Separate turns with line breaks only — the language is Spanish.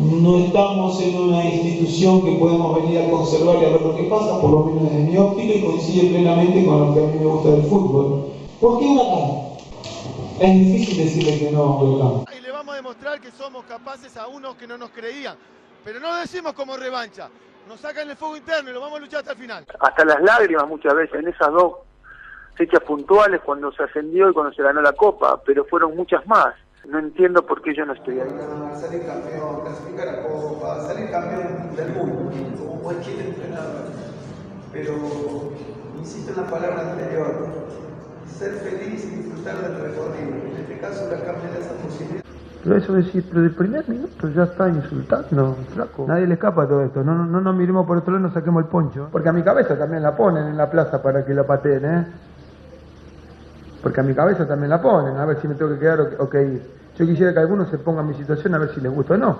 no estamos en una institución que podemos venir a conservar y a ver lo que pasa, por lo menos desde mi óptica, y coincide plenamente con lo que a mí me gusta del fútbol. ¿Por qué Huracán? Es difícil decirle que no a Huracán.
Y le vamos a demostrar que somos capaces a unos que no nos creían. Pero no lo decimos como revancha. Nos sacan el fuego interno y lo vamos a luchar hasta el final.
Hasta las lágrimas muchas veces en esas dos fechas puntuales cuando se ascendió y cuando se ganó la Copa, pero fueron muchas más. No entiendo por qué yo no estoy ahí.
Salir campeón, clasificar a Copa, salir campeón del mundo, como cualquier entrenador. Pero, insisto en la palabra anterior, ser feliz y disfrutar del recorrido. En este caso, la cambia esa posibilidad.
Pero eso decir, pero del primer minuto ya está insultando, flaco. Nadie le escapa a todo esto. No, no, no nos miremos por otro lado y nos saquemos el poncho. Porque a mi cabeza también la ponen en la plaza para que la pateen, ¿eh? Porque a mi cabeza también la ponen, a ver si me tengo que quedar o, que ir. Yo quisiera que algunos se pongan mi situación a ver si les gusta o no.